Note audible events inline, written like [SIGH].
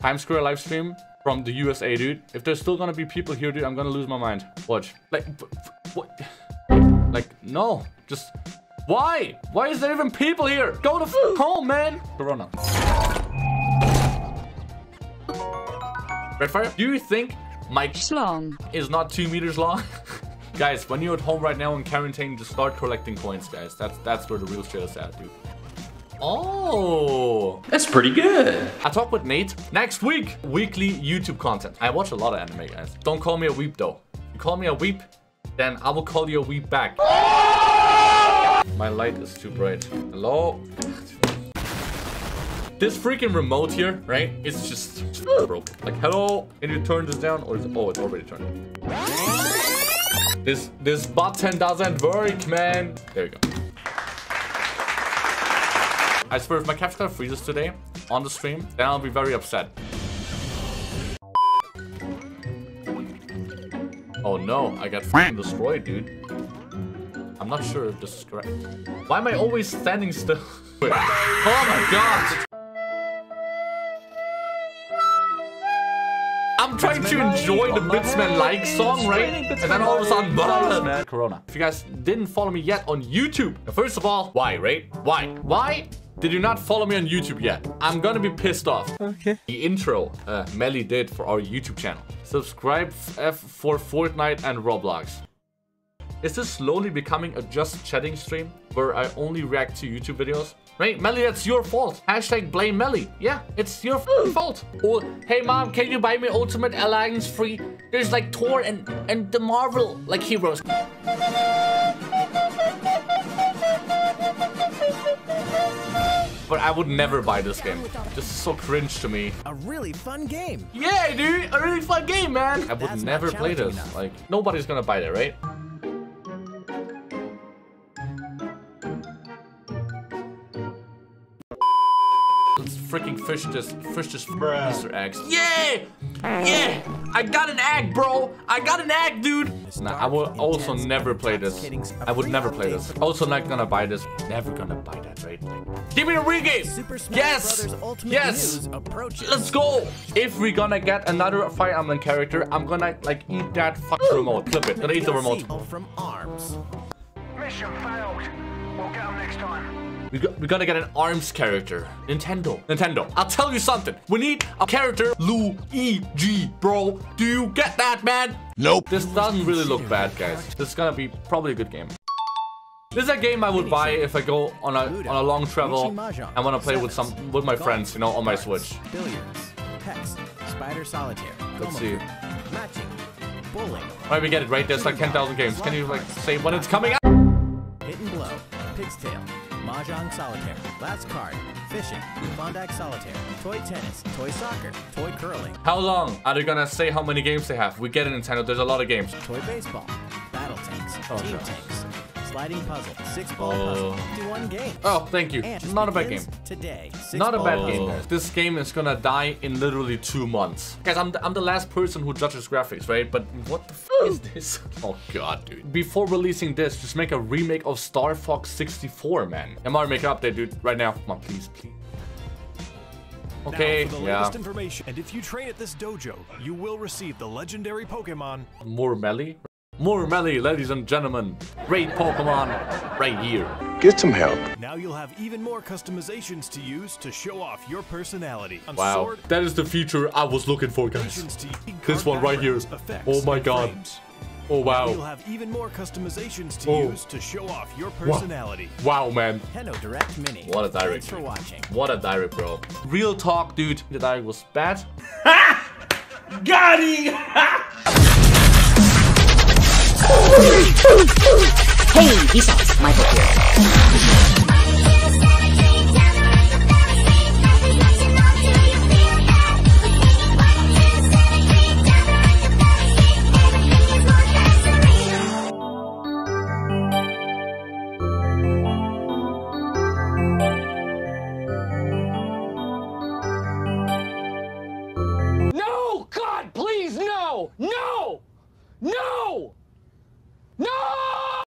Times Square live stream from the USA, dude. If there's still gonna be people here, dude, I'm gonna lose my mind. Watch. Like, what? [SIGHS] Like, no. Just, why? Why is there even people here? Go to home, man. Corona. Redfire, do you think Mike Schlong. is not two meters long? [LAUGHS] guys, when you're at home right now in quarantine, just start collecting coins, guys. That's that's where the real shit is at, dude. Oh, That's pretty good. I talk with Nate. Next week, weekly YouTube content. I watch a lot of anime, guys. Don't call me a weep, though. You call me a weep, then I will call you a weep back. My light is too bright. Hello? This freaking remote here, right? It's just broken. Like, hello? Can you turn this down? Or is it, oh, it's already turned. This this button doesn't work, man. There you go. I swear, if my capture card freezes today on the stream, then I'll be very upset. Oh no, I got destroyed, dude. I'm not sure if this is correct. Why am I always standing still? [LAUGHS] Wait. Oh my god! I'm trying to enjoy the Bitsman like song, right? And then all of a sudden, blah, [LAUGHS] Corona. If you guys didn't follow me yet on YouTube, first of all, why, right? Why? Why did you not follow me on YouTube yet? I'm gonna be pissed off. Okay. The intro uh, Melly did for our YouTube channel. Subscribe F for Fortnite and Roblox. Is this slowly becoming a just chatting stream where I only react to YouTube videos? Right, Melly, that's your fault. Hashtag blame Melly. Yeah, it's your fault. Or, hey mom, can you buy me Ultimate Alliance free? There's like Thor and, and the Marvel like heroes. But I would never buy this game. Just so cringe to me. A really fun game. Yeah, dude, a really fun game, man. I would That's never play this. enough. Like, nobody's gonna buy that, right? Freaking fish this, fish this Easter eggs. Yeah! Yeah! I got an egg, bro! I got an egg, dude! Nah, I will also never play this. I would never play this. Also not gonna buy this. Never gonna buy that, right? Like, give me the regame! Super Smash Yes! Brothers Ultimate Yes! Let's go! If we're gonna get another Fire Emblem character, I'm gonna like eat that fucking remote. Clip it. Gonna eat the remote. From ARMS. Mission failed. We'll get them next time. We go- We're gonna get an ARMS character. Nintendo. Nintendo. I'll tell you something. We need a character Luigi, bro. Do you get that, man? Nope. This doesn't really look bad, guys. This is gonna be probably a good game. This is a game I would buy if I go on a on a long travel and want to play with some with my friends, you know, on my Switch. Billiards. Hex. Spider Solitaire. Let's Coma see. Matching. Bowling. Alright, we get it, right? There's like 10,000 games. Can you like say when it's coming out? Hit and Blow. Pig's Tail. Mahjong Solitaire. Last Card. Fishing. Klondike Solitaire. Toy Tennis. Toy Soccer. Toy Curling. How long are they gonna say how many games they have? We get a Nintendo. There's a lot of games. Toy Baseball. Battle Tanks. Oh, Team God. Tanks. Sliding Puzzle. Six Ball Oh. Puzzle. Do one game. Oh, thank you. And Not a bad game. Today. Not a Ball bad Puzzle. game. Oh. This game is gonna die in literally two months. Guys, I'm the, I'm the last person who judges graphics, right? But what the f is this? [LAUGHS] Oh god, dude. Before releasing this, just make a remake of Star Fox 64, man. MR, make an update, dude. Right now. Come on, please, please. Okay, now for the yeah. latest information. And if you train at this dojo, you will receive the legendary Pokemon More melee? More melee, ladies and gentlemen. Great Pokemon right here. Get some help. Now you'll have even more customizations to use to show off your personality. On Wow. Sword, That is the feature I was looking for, guys. This one right here. Oh my god. frames. Oh You'll wow. have even more customizations to Oh. use to show off your personality. Wow, man. Hello Direct Mini. What a direct. Thanks for watching. What a direct, bro. Real talk, dude. The direct was bad. [LAUGHS] [LAUGHS] Hey, peace out, Michael here.